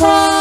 Bye.